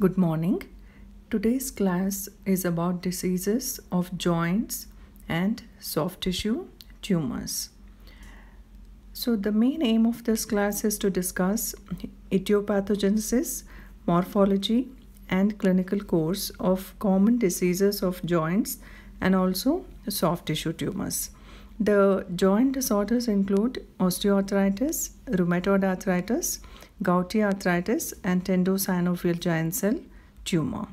Good morning. Today's class is about diseases of joints and soft tissue tumors. So, the main aim of this class is to discuss etiopathogenesis, morphology, and clinical course of common diseases of joints and also soft tissue tumors. The joint disorders include osteoarthritis, rheumatoid arthritis, gouty arthritis, and tendinosynovial giant cell tumor.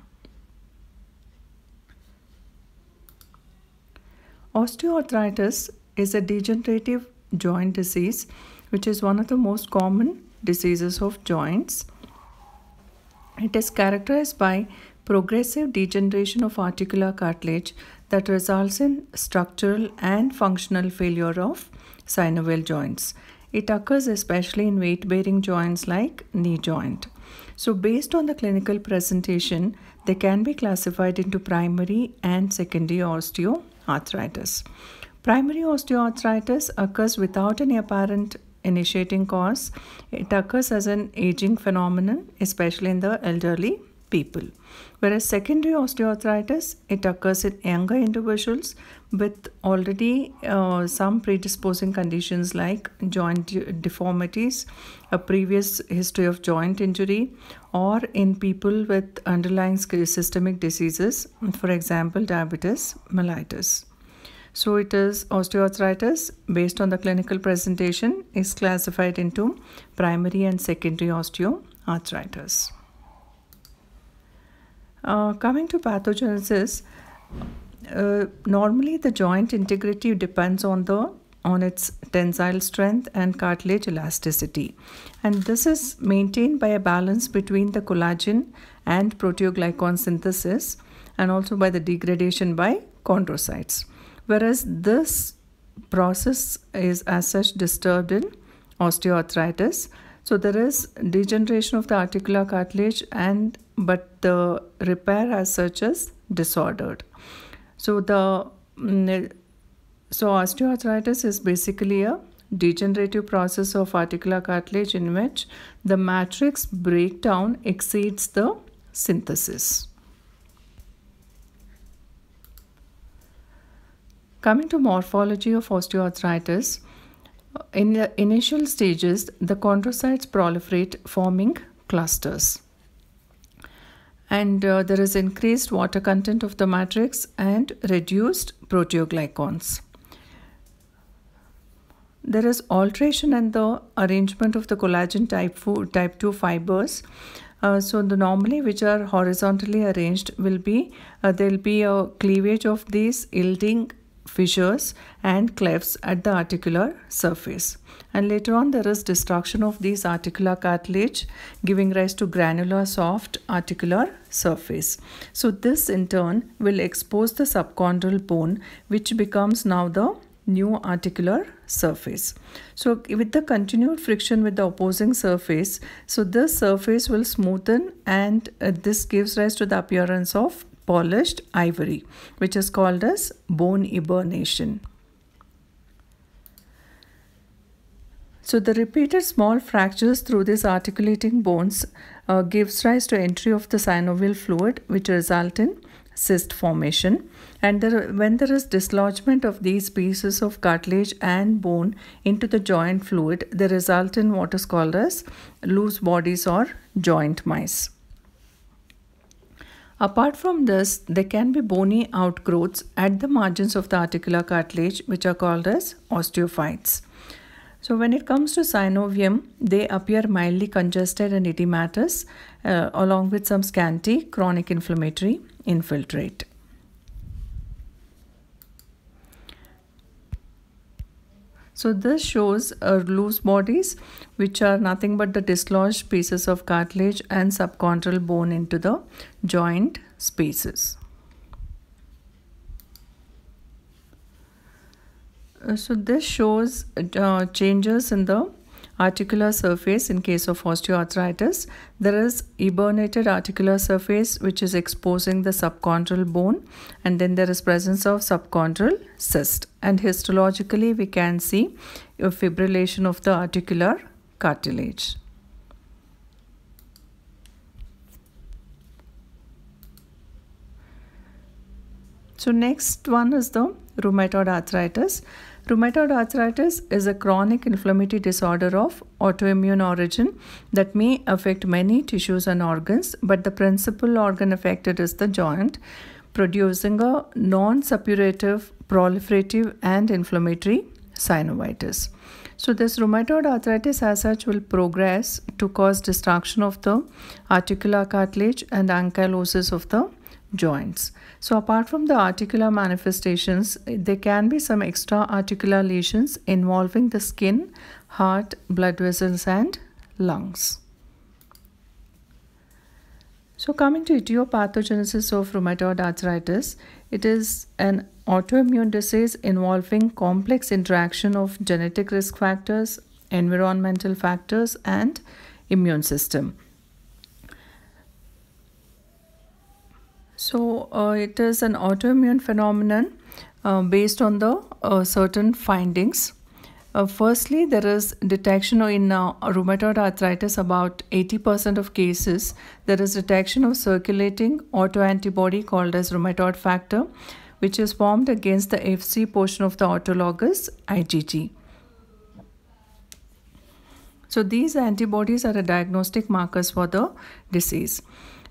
Osteoarthritis is a degenerative joint disease which is one of the most common diseases of joints. It is characterized by progressive degeneration of articular cartilage that results in structural and functional failure of synovial joints. It occurs especially in weight bearing joints like knee joint. So, based on the clinical presentation, they can be classified into primary and secondary osteoarthritis. Primary osteoarthritis occurs without any apparent initiating cause. It occurs as an aging phenomenon, especially in the elderly people. Whereas secondary osteoarthritis, it occurs in younger individuals with already uh, some predisposing conditions like joint deformities, a previous history of joint injury, or in people with underlying systemic diseases, for example, diabetes mellitus. So it is osteoarthritis based on the clinical presentation is classified into primary and secondary osteoarthritis. Uh, coming to pathogenesis, uh, normally the joint integrity depends on the on its tensile strength and cartilage elasticity. And this is maintained by a balance between the collagen and proteoglycan synthesis and also by the degradation by chondrocytes. Whereas this process is as such disturbed in osteoarthritis. So there is degeneration of the articular cartilage and but the repair as such is disordered. So the mm, so osteoarthritis is basically a degenerative process of articular cartilage in which the matrix breakdown exceeds the synthesis. Coming to morphology of osteoarthritis, in the initial stages, the chondrocytes proliferate forming clusters. And uh, there is increased water content of the matrix and reduced proteoglycans. There is alteration in the arrangement of the collagen type, type 2 fibers. Uh, so the normally which are horizontally arranged will be uh, there will be a cleavage of these yielding fissures and clefts at the articular surface. And later on, there is destruction of these articular cartilage, giving rise to granular soft articular surface. So, this in turn will expose the subchondral bone, which becomes now the new articular surface. So, with the continued friction with the opposing surface, so this surface will smoothen and uh, this gives rise to the appearance of polished ivory, which is called as bone eburnation. So the repeated small fractures through these articulating bones uh, gives rise to entry of the synovial fluid which result in cyst formation and there, when there is dislodgement of these pieces of cartilage and bone into the joint fluid they result in what is called as loose bodies or joint mice. Apart from this, there can be bony outgrowths at the margins of the articular cartilage which are called as osteophytes. So when it comes to synovium, they appear mildly congested and edematous uh, along with some scanty chronic inflammatory infiltrate. So this shows uh, loose bodies which are nothing but the dislodged pieces of cartilage and subchondral bone into the joint spaces. Uh, so this shows uh, changes in the articular surface in case of osteoarthritis. There is eburnated articular surface which is exposing the subchondral bone and then there is presence of subchondral cyst. And histologically we can see a fibrillation of the articular cartilage. So next one is the rheumatoid arthritis. Rheumatoid arthritis is a chronic inflammatory disorder of autoimmune origin that may affect many tissues and organs, but the principal organ affected is the joint, producing a non suppurative, proliferative, and inflammatory synovitis. So, this rheumatoid arthritis as such will progress to cause destruction of the articular cartilage and ankylosis of the joints. So apart from the articular manifestations, there can be some extra articular lesions involving the skin, heart, blood vessels and lungs. So coming to etiopathogenesis of rheumatoid arthritis, it is an autoimmune disease involving complex interaction of genetic risk factors, environmental factors and immune system. So uh, it is an autoimmune phenomenon uh, based on the uh, certain findings. Uh, firstly, there is detection in uh, rheumatoid arthritis about 80% of cases. There is detection of circulating autoantibody called as rheumatoid factor, which is formed against the FC portion of the autologous IgG. So these antibodies are a diagnostic markers for the disease.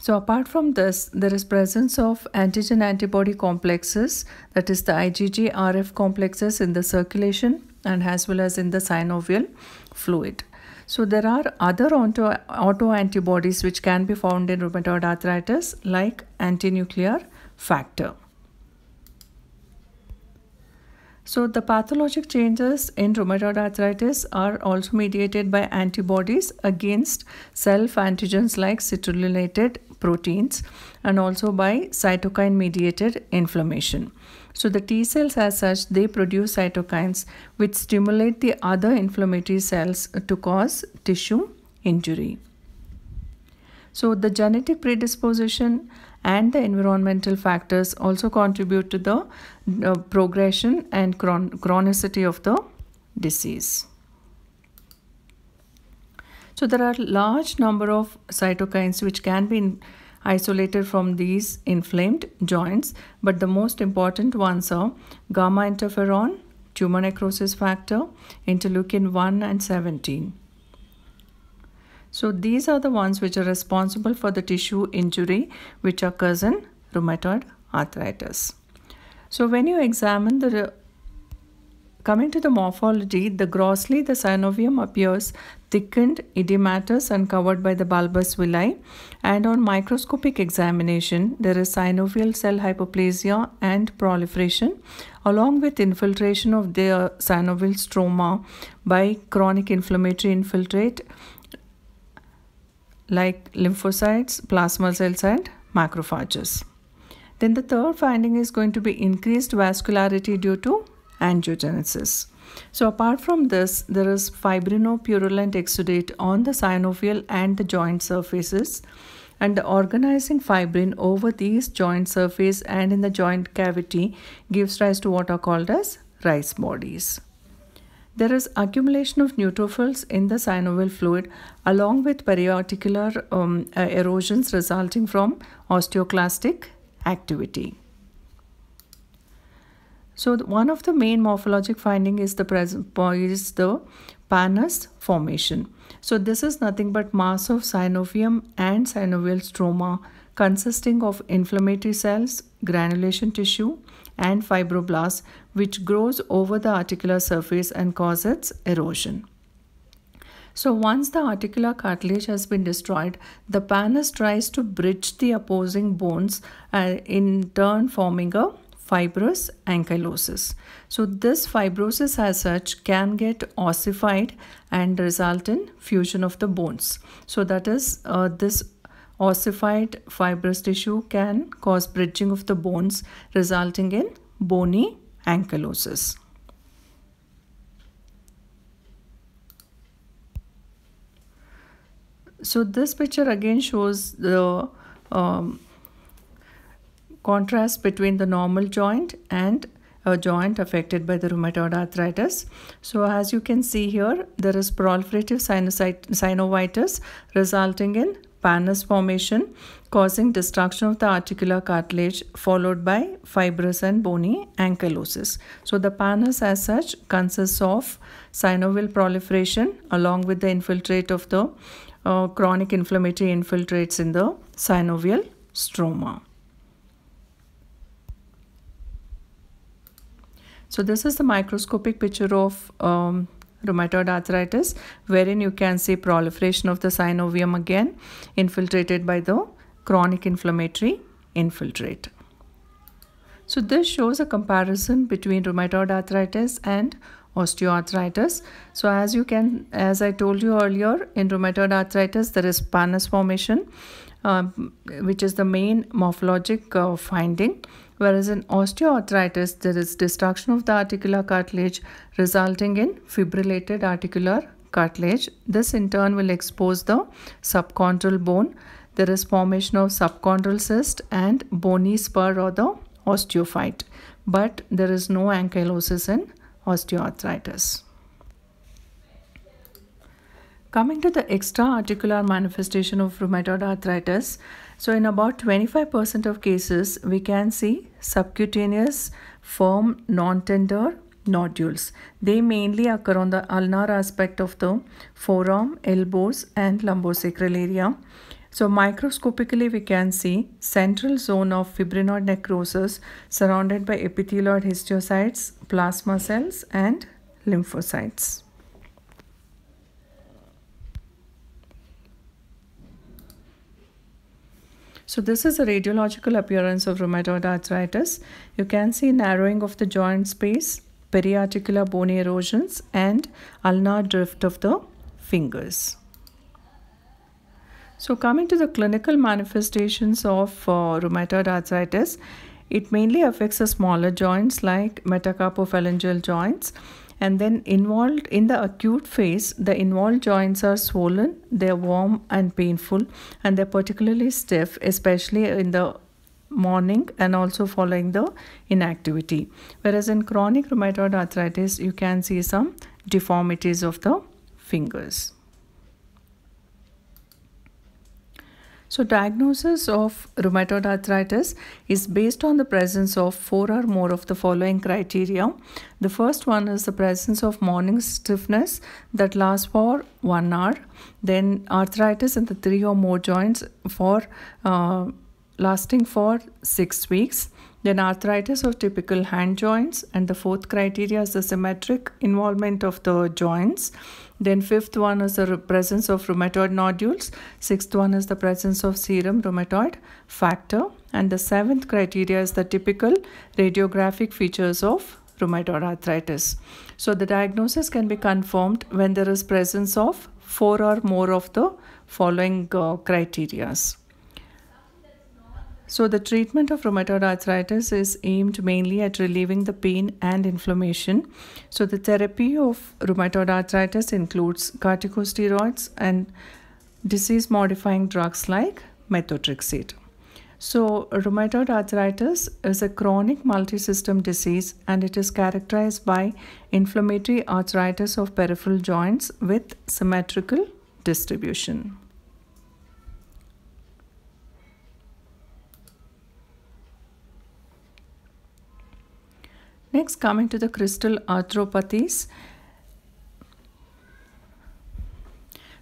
So apart from this, there is presence of antigen antibody complexes, that is the IgG RF complexes in the circulation and as well as in the synovial fluid. So there are other auto, auto antibodies which can be found in rheumatoid arthritis like antinuclear factor. So the pathologic changes in rheumatoid arthritis are also mediated by antibodies against self-antigens like citrullinated proteins and also by cytokine mediated inflammation. So the T cells as such, they produce cytokines which stimulate the other inflammatory cells to cause tissue injury. So the genetic predisposition and the environmental factors also contribute to the uh, progression and chron chronicity of the disease. So there are large number of cytokines which can be isolated from these inflamed joints, but the most important ones are gamma interferon, tumor necrosis factor, interleukin 1 and 17. So these are the ones which are responsible for the tissue injury which occurs in rheumatoid arthritis. So when you examine the Coming to the morphology, the grossly the synovium appears thickened, edematous and covered by the bulbous villi and on microscopic examination there is synovial cell hyperplasia and proliferation along with infiltration of the synovial stroma by chronic inflammatory infiltrate like lymphocytes, plasma cells and macrophages. Then the third finding is going to be increased vascularity due to angiogenesis. So apart from this, there is fibrinopurulent exudate on the synovial and the joint surfaces and the organizing fibrin over these joint surface and in the joint cavity gives rise to what are called as rice bodies. There is accumulation of neutrophils in the synovial fluid along with periarticular um, uh, erosions resulting from osteoclastic activity. So one of the main morphologic finding is the present is the pannus formation. So this is nothing but mass of synovium and synovial stroma consisting of inflammatory cells, granulation tissue and fibroblasts which grows over the articular surface and causes erosion. So once the articular cartilage has been destroyed, the pannus tries to bridge the opposing bones uh, in turn forming a fibrous ankylosis. So this fibrosis as such can get ossified and result in fusion of the bones. So that is uh, this ossified fibrous tissue can cause bridging of the bones resulting in bony ankylosis. So this picture again shows the um, contrast between the normal joint and a joint affected by the rheumatoid arthritis. So as you can see here, there is proliferative synovitis resulting in pannus formation causing destruction of the articular cartilage followed by fibrous and bony ankylosis. So the pannus as such consists of synovial proliferation along with the infiltrate of the uh, chronic inflammatory infiltrates in the synovial stroma. So this is the microscopic picture of um, rheumatoid arthritis wherein you can see proliferation of the synovium again infiltrated by the chronic inflammatory infiltrate. So this shows a comparison between rheumatoid arthritis and osteoarthritis. So as you can, as I told you earlier, in rheumatoid arthritis there is pannus formation, uh, which is the main morphologic uh, finding. Whereas in osteoarthritis, there is destruction of the articular cartilage resulting in fibrillated articular cartilage. This in turn will expose the subchondral bone. There is formation of subchondral cyst and bony spur or the osteophyte. But there is no ankylosis in osteoarthritis. Coming to the extra-articular manifestation of rheumatoid arthritis, so in about 25% of cases, we can see subcutaneous, firm, non-tender nodules. They mainly occur on the ulnar aspect of the forearm, elbows and lumbosacral area. So microscopically we can see central zone of fibrinoid necrosis surrounded by epithelioid histiocytes, plasma cells and lymphocytes. So this is a radiological appearance of rheumatoid arthritis. You can see narrowing of the joint space, periarticular bone erosions and ulnar drift of the fingers. So coming to the clinical manifestations of uh, rheumatoid arthritis, it mainly affects the smaller joints like metacarpophalangeal joints and then involved in the acute phase the involved joints are swollen they're warm and painful and they're particularly stiff especially in the morning and also following the inactivity. Whereas in chronic rheumatoid arthritis you can see some deformities of the fingers So diagnosis of rheumatoid arthritis is based on the presence of four or more of the following criteria. The first one is the presence of morning stiffness that lasts for one hour. Then arthritis in the three or more joints for uh, lasting for six weeks. Then arthritis of typical hand joints. And the fourth criteria is the symmetric involvement of the joints. Then fifth one is the presence of rheumatoid nodules. Sixth one is the presence of serum rheumatoid factor. And the seventh criteria is the typical radiographic features of rheumatoid arthritis. So the diagnosis can be confirmed when there is presence of four or more of the following uh, criterias. So, the treatment of rheumatoid arthritis is aimed mainly at relieving the pain and inflammation. So, the therapy of rheumatoid arthritis includes corticosteroids and disease modifying drugs like methotrexate. So, rheumatoid arthritis is a chronic multi-system disease and it is characterized by inflammatory arthritis of peripheral joints with symmetrical distribution. Next, coming to the crystal arthropathies.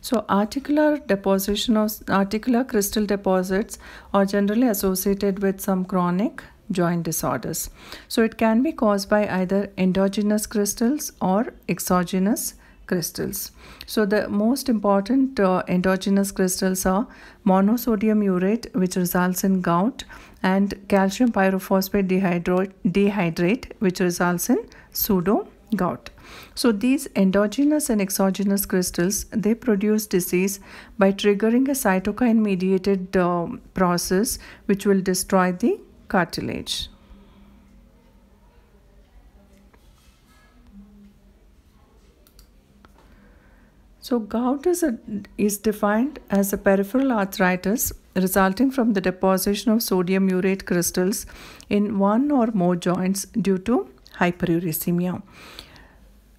So, articular deposition of articular crystal deposits are generally associated with some chronic joint disorders. So, it can be caused by either endogenous crystals or exogenous crystals. So the most important uh, endogenous crystals are monosodium urate which results in gout and calcium pyrophosphate dihydrate which results in pseudo gout. So these endogenous and exogenous crystals they produce disease by triggering a cytokine mediated uh, process which will destroy the cartilage. So gout is, a, is defined as a peripheral arthritis resulting from the deposition of sodium urate crystals in one or more joints due to hyperuricemia.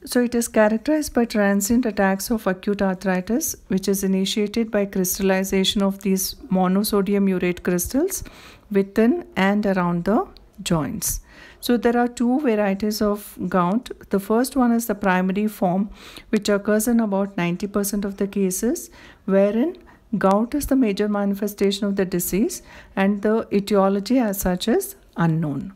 So it is characterized by transient attacks of acute arthritis, which is initiated by crystallization of these monosodium urate crystals within and around the joints. So there are two varieties of gout. The first one is the primary form, which occurs in about 90% of the cases, wherein gout is the major manifestation of the disease and the etiology as such is unknown.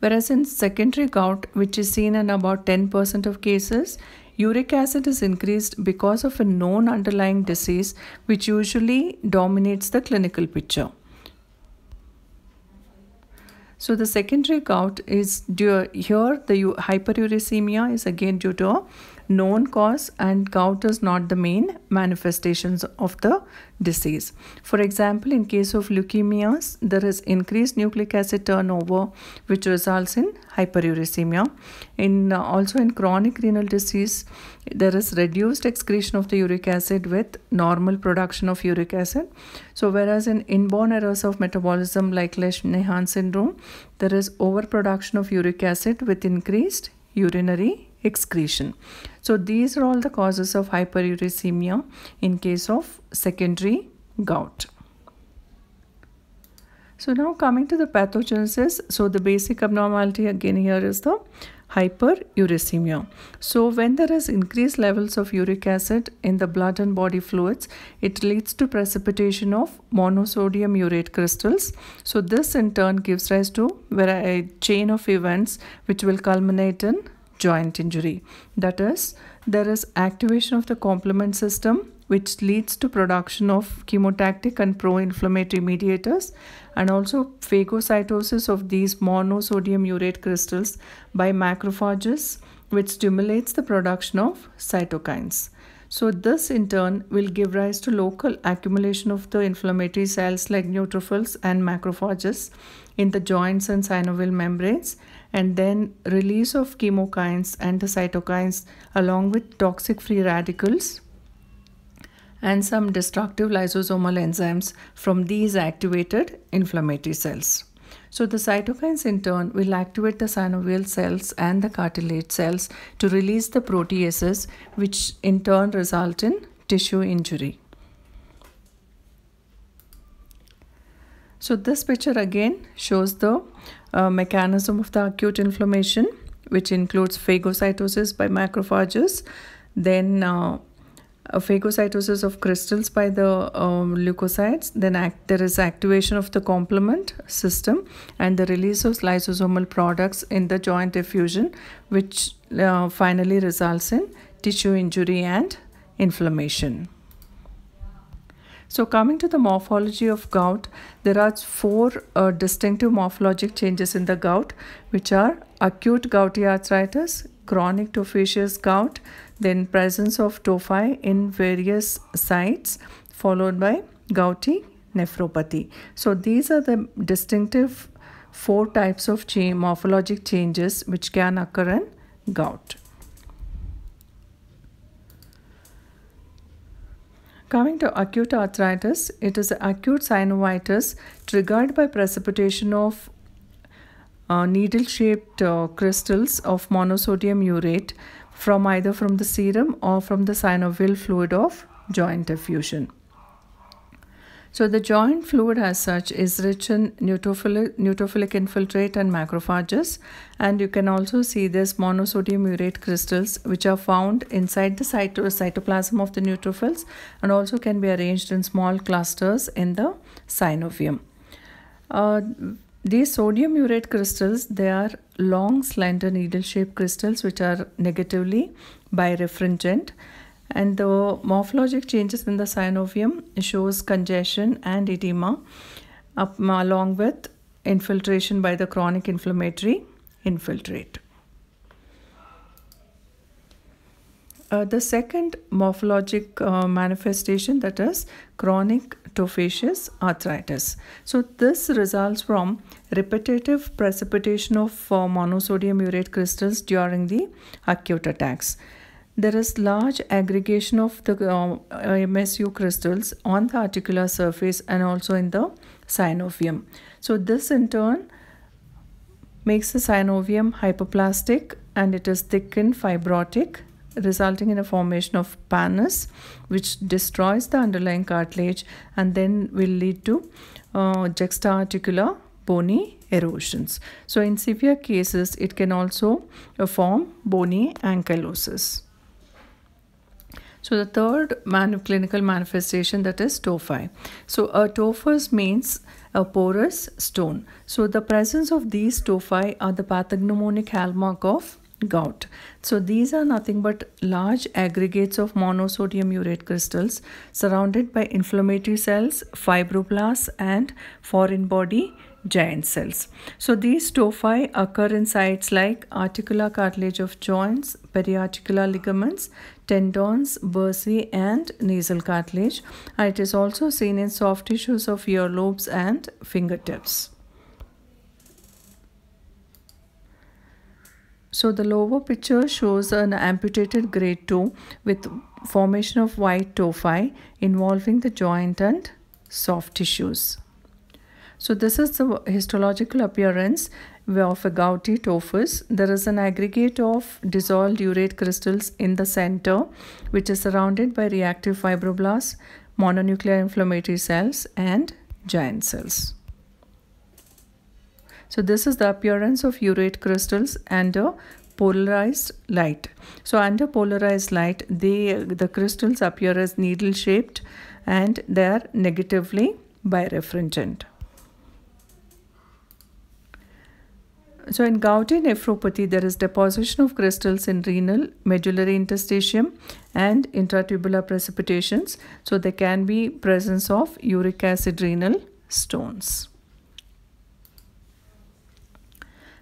Whereas in secondary gout, which is seen in about 10% of cases, uric acid is increased because of a known underlying disease which usually dominates the clinical picture. So the secondary gout is due here. The hyperuricemia is again due to known cause and gout is not the main manifestations of the disease. For example, in case of leukemias, there is increased nucleic acid turnover which results in hyperuricemia. In uh, also in chronic renal disease, there is reduced excretion of the uric acid with normal production of uric acid. So whereas in inborn errors of metabolism like Lesch-Nyhan syndrome, there is overproduction of uric acid with increased urinary excretion. So these are all the causes of hyperuricemia in case of secondary gout. So now coming to the pathogenesis, so the basic abnormality again here is the hyperuricemia. So when there is increased levels of uric acid in the blood and body fluids, it leads to precipitation of monosodium urate crystals. So this in turn gives rise to a chain of events which will culminate in joint injury. That is, there is activation of the complement system which leads to production of chemotactic and pro-inflammatory mediators and also phagocytosis of these monosodium urate crystals by macrophages which stimulates the production of cytokines. So this in turn will give rise to local accumulation of the inflammatory cells like neutrophils and macrophages in the joints and synovial membranes and then release of chemokines and the cytokines along with toxic free radicals and some destructive lysosomal enzymes from these activated inflammatory cells. So the cytokines in turn will activate the synovial cells and the cartilage cells to release the proteases which in turn result in tissue injury. So this picture again shows the uh, mechanism of the acute inflammation which includes phagocytosis by macrophages, then uh, phagocytosis of crystals by the um, leukocytes then act, there is activation of the complement system and the release of lysosomal products in the joint effusion which uh, finally results in tissue injury and inflammation so coming to the morphology of gout, there are four uh, distinctive morphologic changes in the gout, which are acute gouty arthritis, chronic tophaceous gout, then presence of tophi in various sites, followed by gouty nephropathy. So these are the distinctive four types of morphologic changes which can occur in gout. Coming to acute arthritis, it is acute synovitis triggered by precipitation of uh, needle-shaped uh, crystals of monosodium urate from either from the serum or from the synovial fluid of joint effusion. So the joint fluid as such is rich in neutrophilic, neutrophilic infiltrate and macrophages and you can also see this monosodium urate crystals which are found inside the cyto cytoplasm of the neutrophils and also can be arranged in small clusters in the synovium. Uh, these sodium urate crystals, they are long slender needle shaped crystals which are negatively birefringent and the morphologic changes in the synovium shows congestion and edema up, along with infiltration by the chronic inflammatory infiltrate. Uh, the second morphologic uh, manifestation that is chronic tophaceous arthritis. So this results from repetitive precipitation of uh, monosodium urate crystals during the acute attacks there is large aggregation of the uh, MSU crystals on the articular surface and also in the synovium. So this in turn makes the synovium hyperplastic and it is thick and fibrotic resulting in a formation of pannus which destroys the underlying cartilage and then will lead to uh, juxtaarticular bony erosions. So in severe cases it can also uh, form bony ankylosis. So the third man clinical manifestation that is tophi. So a tophus means a porous stone. So the presence of these tophi are the pathognomonic hallmark of gout. So these are nothing but large aggregates of monosodium urate crystals surrounded by inflammatory cells, fibroblasts and foreign body giant cells. So these tophi occur in sites like articular cartilage of joints, periarticular ligaments, tendons, bursae and nasal cartilage. Uh, it is also seen in soft tissues of earlobes and fingertips. So the lower picture shows an amputated great toe with formation of white tophi involving the joint and soft tissues. So this is the histological appearance of a gouty tophus. There is an aggregate of dissolved urate crystals in the center which is surrounded by reactive fibroblasts, mononuclear inflammatory cells and giant cells. So this is the appearance of urate crystals under polarized light. So under polarized light, they the crystals appear as needle shaped and they are negatively birefringent. So in gouty nephropathy, there is deposition of crystals in renal, medullary interstitium and intratubular precipitations. So there can be presence of uric acid renal stones.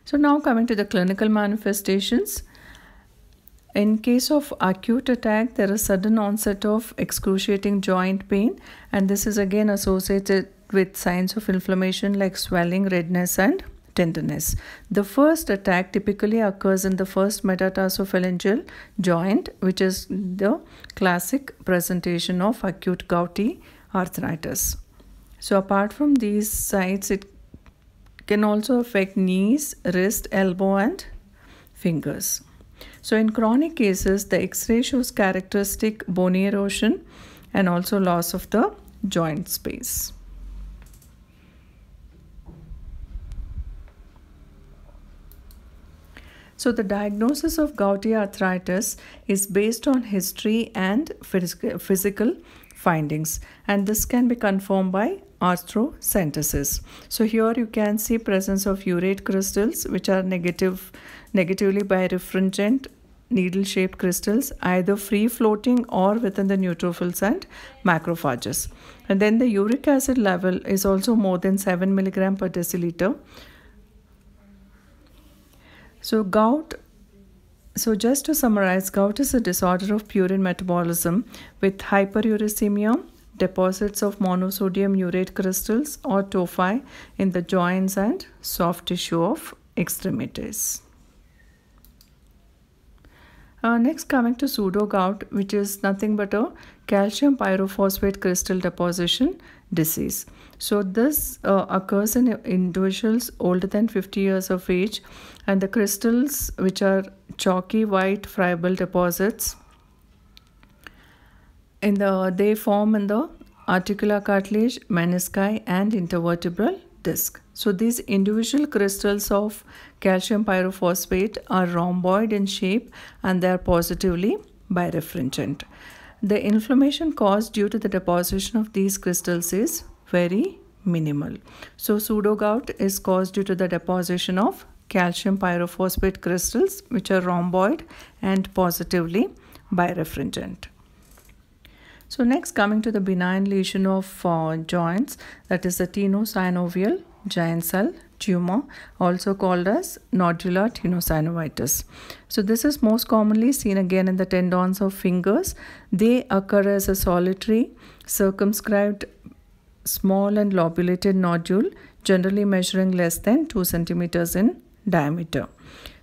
So now coming to the clinical manifestations. In case of acute attack, there is sudden onset of excruciating joint pain and this is again associated with signs of inflammation like swelling, redness and tenderness. The first attack typically occurs in the first metatarsophalangeal joint which is the classic presentation of acute gouty arthritis. So apart from these sites, it can also affect knees, wrist, elbow and fingers. So in chronic cases, the X-ray shows characteristic bony erosion and also loss of the joint space. So the diagnosis of gouty arthritis is based on history and physical findings and this can be confirmed by arthrocentesis. So here you can see presence of urate crystals which are negative, negatively birefringent needle shaped crystals either free floating or within the neutrophils and macrophages. And then the uric acid level is also more than 7 milligram per deciliter. So gout so just to summarize, gout is a disorder of purine metabolism with hyperuricemia, deposits of monosodium urate crystals or tophi in the joints and soft tissue of extremities. Uh, next coming to pseudo gout which is nothing but a calcium pyrophosphate crystal deposition disease. So this uh, occurs in individuals older than 50 years of age and the crystals which are chalky white friable deposits in the they form in the articular cartilage, menisci and intervertebral disc. So these individual crystals of calcium pyrophosphate are rhomboid in shape and they are positively birefringent. The inflammation caused due to the deposition of these crystals is very minimal. So pseudogout is caused due to the deposition of calcium pyrophosphate crystals which are rhomboid and positively birefringent. So next coming to the benign lesion of uh, joints that is the tenosynovial giant cell tumor also called as nodular tenosynovitis. So this is most commonly seen again in the tendons of fingers. They occur as a solitary circumscribed small and lobulated nodule generally measuring less than 2 centimeters in diameter.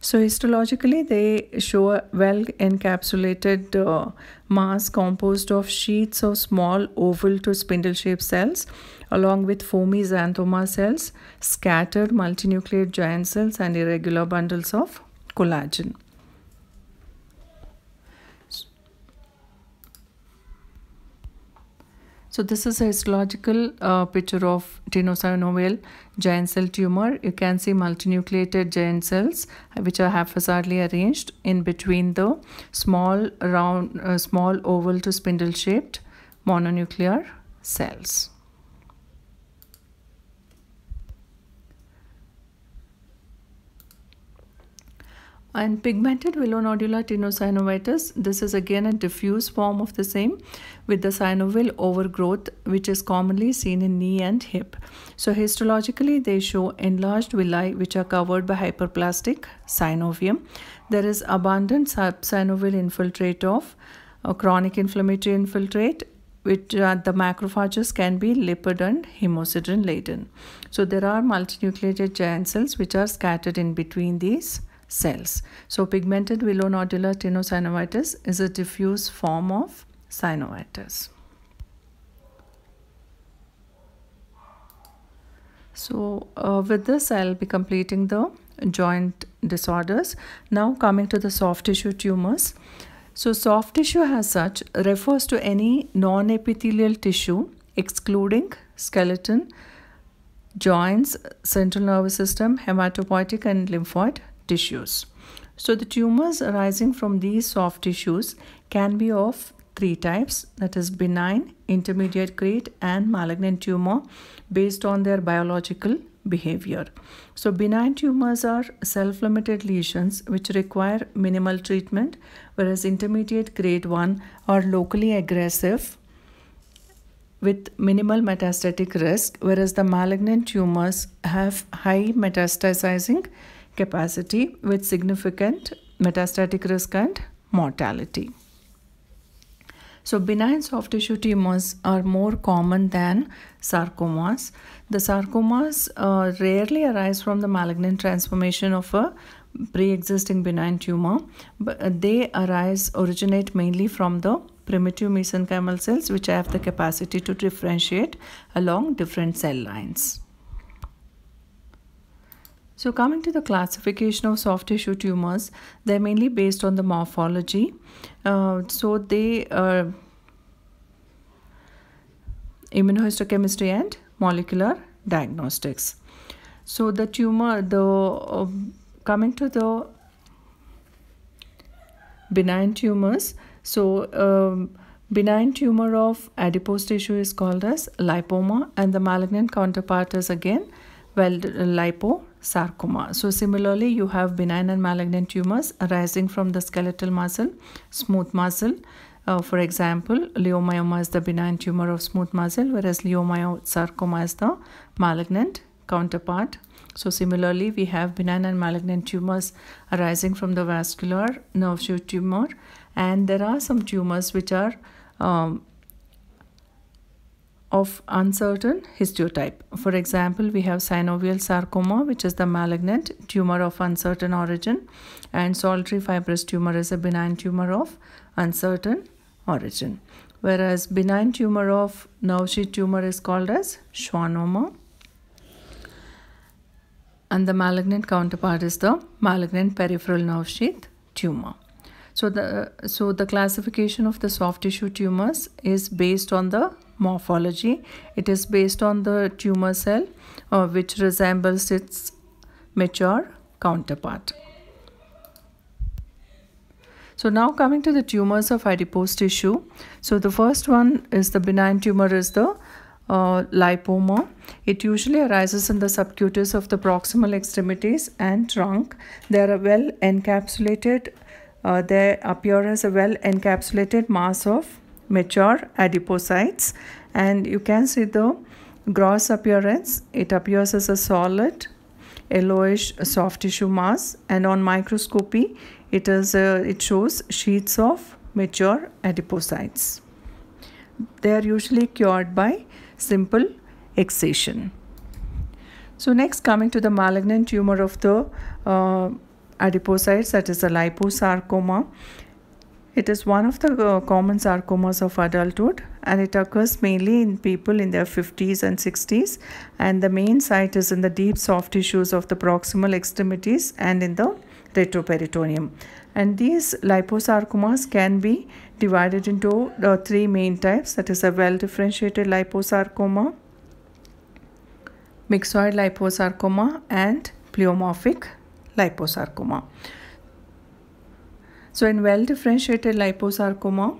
So histologically, they show a well encapsulated uh, mass composed of sheets of small oval to spindle shaped cells, along with foamy xanthoma cells, scattered multinucleate giant cells, and irregular bundles of collagen. So this is a histological uh, picture of tenosynovial giant cell tumor. You can see multinucleated giant cells which are haphazardly arranged in between the small round, uh, small oval to spindle shaped mononuclear cells. And pigmented villonodular tenosynovitis, this is again a diffuse form of the same with the synovial overgrowth which is commonly seen in knee and hip. So histologically they show enlarged villi which are covered by hyperplastic synovium. There is abundant subsynovial infiltrate of a chronic inflammatory infiltrate which uh, the macrophages can be lipid and hemosiderin laden. So there are multinucleated giant cells which are scattered in between these cells. So pigmented villonodular tenosynovitis is a diffuse form of synovitis. So uh, with this I'll be completing the joint disorders. Now coming to the soft tissue tumors. So soft tissue as such refers to any non-epithelial tissue excluding skeleton, joints, central nervous system, hematopoietic and lymphoid tissues. So the tumors arising from these soft tissues can be of three types that is benign, intermediate grade and malignant tumor based on their biological behavior. So benign tumors are self-limited lesions which require minimal treatment whereas intermediate grade 1 are locally aggressive with minimal metastatic risk whereas the malignant tumors have high metastasizing capacity with significant metastatic risk and mortality. So benign soft tissue tumors are more common than sarcomas. The sarcomas uh, rarely arise from the malignant transformation of a pre-existing benign tumor, but uh, they arise originate mainly from the primitive mesenchymal cells which have the capacity to differentiate along different cell lines. So coming to the classification of soft tissue tumors, they're mainly based on the morphology. Uh, so they are immunohistochemistry and molecular diagnostics. So the tumor, the uh, coming to the benign tumors. So um, benign tumor of adipose tissue is called as lipoma and the malignant counterpart is again well lipo sarcoma. So similarly, you have benign and malignant tumors arising from the skeletal muscle, smooth muscle. Uh, for example, leiomyoma is the benign tumor of smooth muscle, whereas leiomyosarcoma is the malignant counterpart. So similarly, we have benign and malignant tumors arising from the vascular nerve sheath tumor. And there are some tumors which are um, of uncertain histotype. For example, we have synovial sarcoma, which is the malignant tumor of uncertain origin, and solitary fibrous tumor is a benign tumor of uncertain origin. Whereas benign tumor of nerve sheath tumor is called as schwannoma. And the malignant counterpart is the malignant peripheral nerve sheath tumor. So the so the classification of the soft tissue tumors is based on the morphology. It is based on the tumor cell uh, which resembles its mature counterpart. So now coming to the tumors of adipose tissue. So the first one is the benign tumor is the uh, lipoma. It usually arises in the subcutis of the proximal extremities and trunk. They are well encapsulated. Uh, they appear as a well encapsulated mass of mature adipocytes. And you can see the gross appearance. It appears as a solid yellowish soft tissue mass. And on microscopy it is uh, it shows sheets of mature adipocytes. They are usually cured by simple excision. So next coming to the malignant tumor of the uh, adipocytes that is the liposarcoma. It is one of the uh, common sarcomas of adulthood and it occurs mainly in people in their 50s and 60s and the main site is in the deep soft tissues of the proximal extremities and in the retroperitoneum. And these liposarcomas can be divided into the three main types that is a well differentiated liposarcoma myxoid liposarcoma and pleomorphic liposarcoma. So in well differentiated liposarcoma,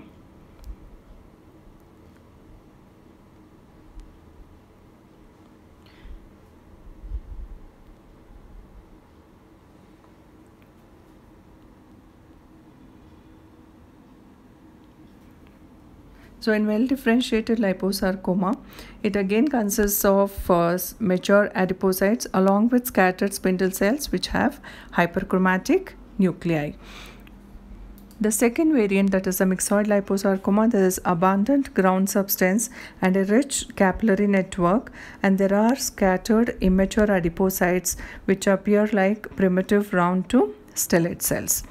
So in well-differentiated liposarcoma, it again consists of uh, mature adipocytes along with scattered spindle cells which have hyperchromatic nuclei. The second variant that is a myxoid liposarcoma there is abundant ground substance and a rich capillary network and there are scattered immature adipocytes which appear like primitive round to stellate cells.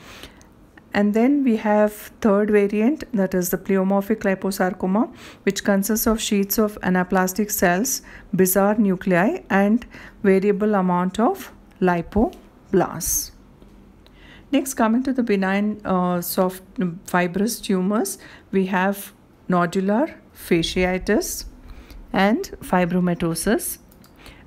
And then we have third variant that is the pleomorphic liposarcoma which consists of sheets of anaplastic cells bizarre nuclei and variable amount of lipoblasts next coming to the benign uh, soft fibrous tumors we have nodular fasciitis and fibromatosis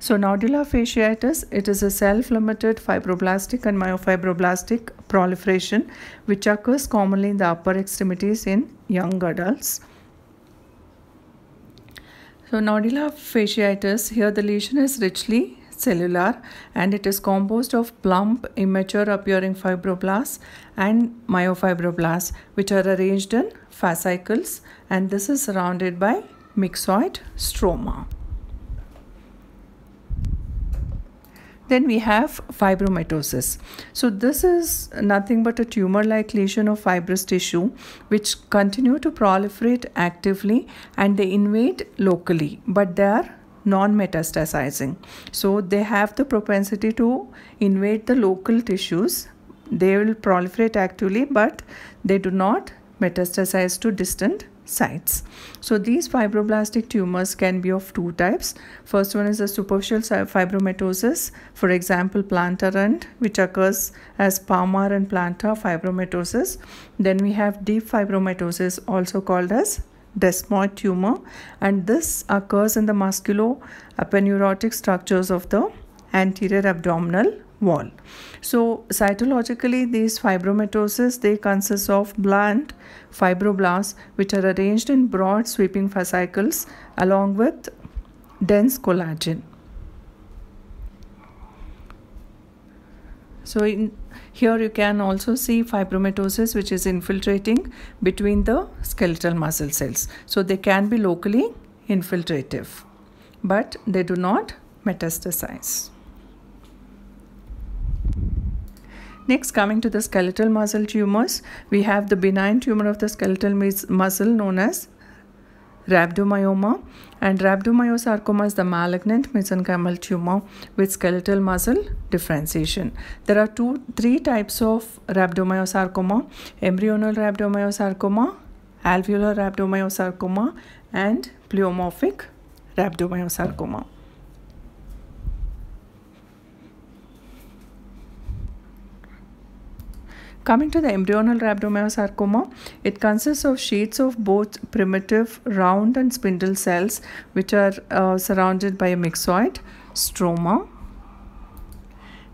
so nodular fasciitis, it is a self-limited fibroblastic and myofibroblastic proliferation which occurs commonly in the upper extremities in young adults. So nodular fasciitis, here the lesion is richly cellular and it is composed of plump immature appearing fibroblasts and myofibroblasts which are arranged in fascicles and this is surrounded by myxoid stroma. Then we have fibromatosis. So this is nothing but a tumor-like lesion of fibrous tissue which continue to proliferate actively and they invade locally but they are non-metastasizing. So they have the propensity to invade the local tissues. They will proliferate actively but they do not metastasize to distant sites. So these fibroblastic tumors can be of two types. First one is a superficial fibromatosis, for example plantar end which occurs as palmar and plantar fibromatosis. Then we have deep fibromatosis also called as desmoid tumor and this occurs in the musculo-aponeurotic structures of the anterior abdominal wall. So cytologically these fibromatosis they consist of blunt fibroblasts which are arranged in broad sweeping fascicles along with dense collagen. So in here you can also see fibromatosis which is infiltrating between the skeletal muscle cells. So they can be locally infiltrative but they do not metastasize. Next, coming to the skeletal muscle tumors, we have the benign tumor of the skeletal muscle known as rhabdomyoma and rhabdomyosarcoma is the malignant mesenchymal tumor with skeletal muscle differentiation. There are two, three types of rhabdomyosarcoma, embryonal rhabdomyosarcoma, alveolar rhabdomyosarcoma and pleomorphic rhabdomyosarcoma. Coming to the embryonal rhabdomyosarcoma, it consists of sheets of both primitive round and spindle cells which are uh, surrounded by a myxoid stroma.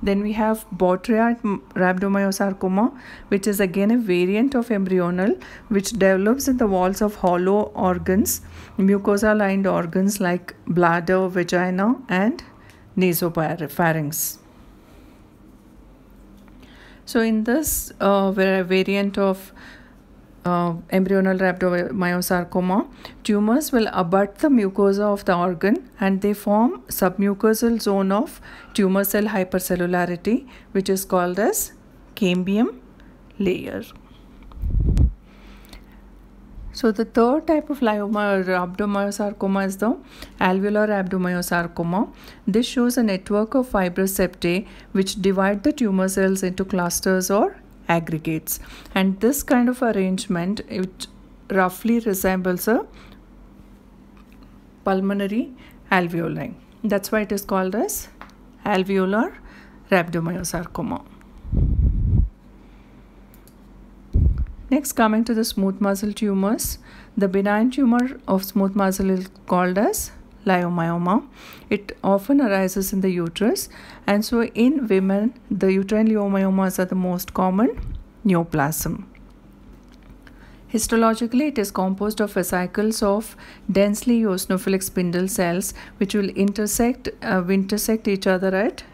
Then we have botryoid rhabdomyosarcoma, which is again a variant of embryonal, which develops in the walls of hollow organs, mucosa-lined organs like bladder, vagina, and nasopharynx. So in this uh, variant of uh, embryonal rhabdomyosarcoma, tumors will abut the mucosa of the organ and they form submucosal zone of tumor cell hypercellularity which is called as cambium layer. So the third type of leioma or rhabdomyosarcoma is the alveolar rhabdomyosarcoma. This shows a network of fibrous septae which divide the tumor cells into clusters or aggregates. And this kind of arrangement it roughly resembles a pulmonary alveoli. That's why it is called as alveolar rhabdomyosarcoma. Next, coming to the smooth muscle tumors, the benign tumor of smooth muscle is called as leiomyoma. It often arises in the uterus, and so in women, the uterine leiomyomas are the most common neoplasm. Histologically, it is composed of fascicles of densely eosinophilic spindle cells which will intersect, uh, intersect each other at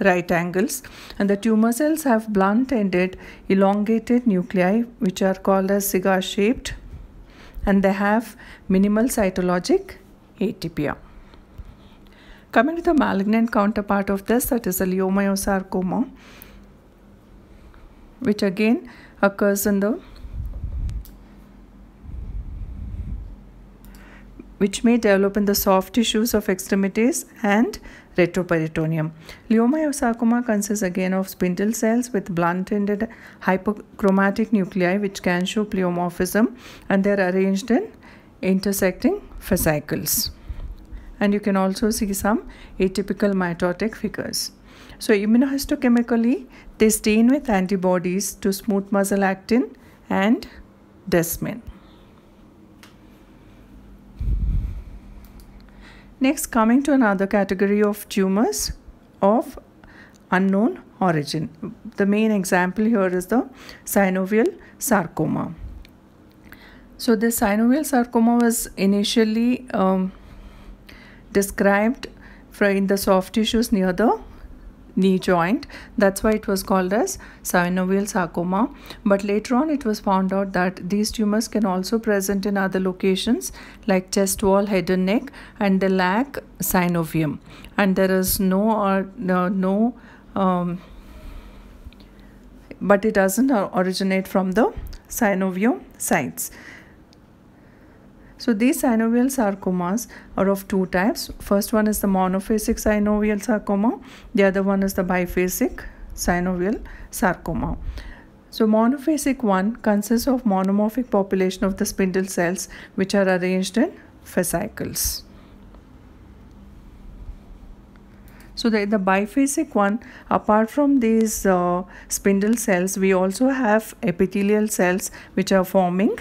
right angles and the tumor cells have blunt ended elongated nuclei which are called as cigar shaped and they have minimal cytologic atypia. Coming to the malignant counterpart of this that is a leiomyosarcoma which again occurs in the which may develop in the soft tissues of extremities and retroperitoneum. Leiomyosarcoma consists again of spindle cells with blunt-ended hypochromatic nuclei which can show pleomorphism and they are arranged in intersecting fascicles. And you can also see some atypical mitotic figures. So immunohistochemically, they stain with antibodies to smooth muscle actin and desmin. Next, coming to another category of tumors of unknown origin. The main example here is the synovial sarcoma. So, this synovial sarcoma was initially um, described in the soft tissues near the knee joint. That's why it was called as synovial sarcoma. But later on, it was found out that these tumors can also present in other locations like chest wall, head and neck, and they lack synovium. And there is no or no, no um, but it doesn't originate from the synovium sites. So these synovial sarcomas are of two types. First one is the monophasic synovial sarcoma. The other one is the biphasic synovial sarcoma. So monophasic one consists of monomorphic population of the spindle cells which are arranged in fascicles. So the, the biphasic one, apart from these uh, spindle cells, we also have epithelial cells which are forming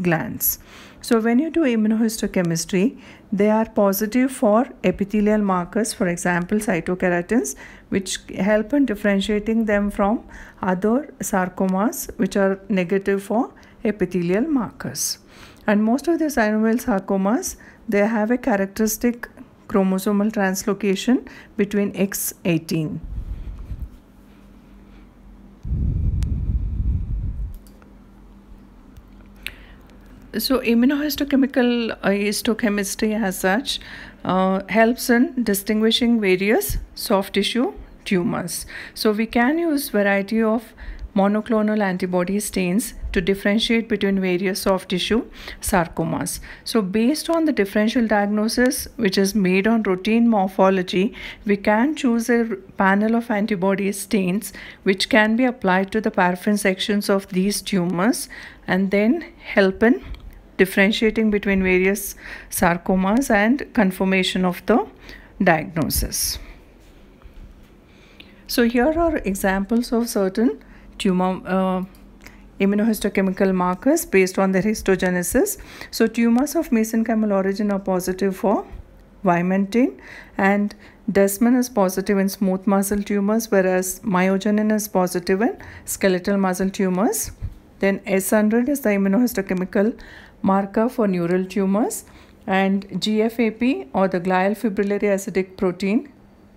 glands. So when you do immunohistochemistry, they are positive for epithelial markers, for example, cytokeratins, which help in differentiating them from other sarcomas, which are negative for epithelial markers. And most of the synovial sarcomas, they have a characteristic chromosomal translocation between X18. So immunohistochemical uh, histochemistry as such uh, helps in distinguishing various soft tissue tumors so we can use variety of monoclonal antibody stains to differentiate between various soft tissue sarcomas. So based on the differential diagnosis which is made on routine morphology, we can choose a panel of antibody stains which can be applied to the paraffin sections of these tumors and then help in differentiating between various sarcomas and confirmation of the diagnosis. So here are examples of certain tumor uh, immunohistochemical markers based on their histogenesis. So tumors of mesenchymal origin are positive for vimentin and desmin is positive in smooth muscle tumors whereas myogenin is positive in skeletal muscle tumors. Then S100 is the immunohistochemical marker for neural tumors and GFAP or the glial fibrillary acidic protein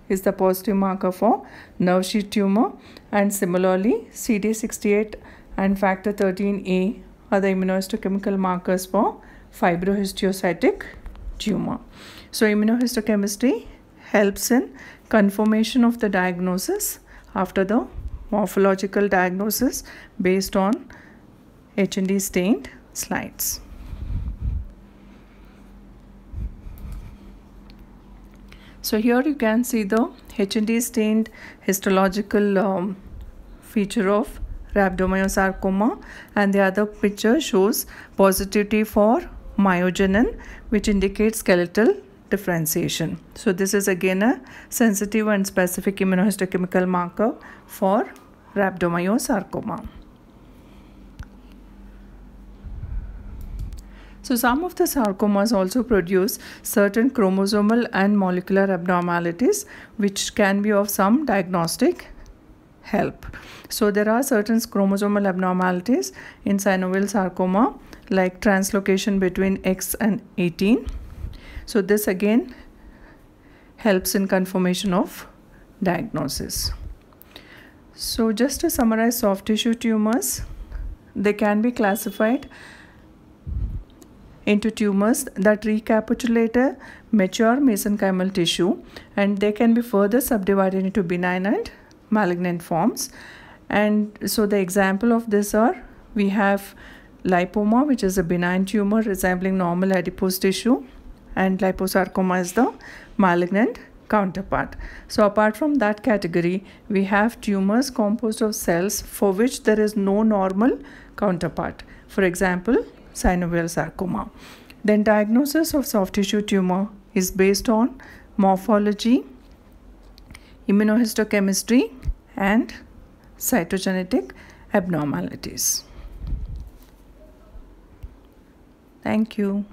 is the positive marker for nerve sheath tumor and similarly CD68 and factor 13A are the immunohistochemical markers for fibrohistiocytic tumor. So immunohistochemistry helps in confirmation of the diagnosis after the morphological diagnosis based on H&E stained slides. So here you can see the H&E stained histological um, feature of rhabdomyosarcoma and the other picture shows positivity for myogenin which indicates skeletal differentiation. So this is again a sensitive and specific immunohistochemical marker for rhabdomyosarcoma. So some of the sarcomas also produce certain chromosomal and molecular abnormalities which can be of some diagnostic help. So there are certain chromosomal abnormalities in synovial sarcoma like translocation between X and 18. So this again helps in confirmation of diagnosis. So just to summarize soft tissue tumors, they can be classified into tumors that recapitulate a mature mesenchymal tissue and they can be further subdivided into benign and malignant forms and so the example of this are we have lipoma which is a benign tumor resembling normal adipose tissue and liposarcoma is the malignant counterpart. So apart from that category, we have tumors composed of cells for which there is no normal counterpart. For example, synovial sarcoma. Then diagnosis of soft tissue tumor is based on morphology, immunohistochemistry and cytogenetic abnormalities. Thank you.